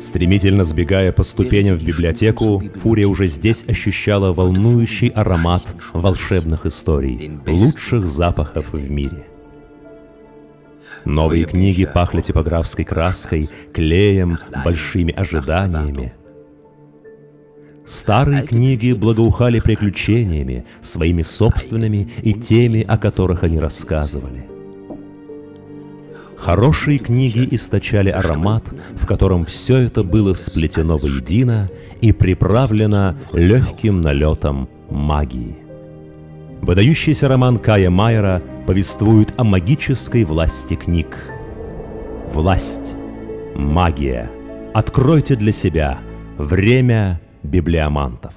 Стремительно сбегая по ступеням в библиотеку, Фурия уже здесь ощущала волнующий аромат волшебных историй, лучших запахов в мире. Новые книги пахли типографской краской, клеем, большими ожиданиями. Старые книги благоухали приключениями, своими собственными и теми, о которых они рассказывали. Хорошие книги источали аромат, в котором все это было сплетено воедино и приправлено легким налетом магии. Выдающийся роман Кая Майера повествует о магической власти книг. Власть, магия. Откройте для себя время библиомантов.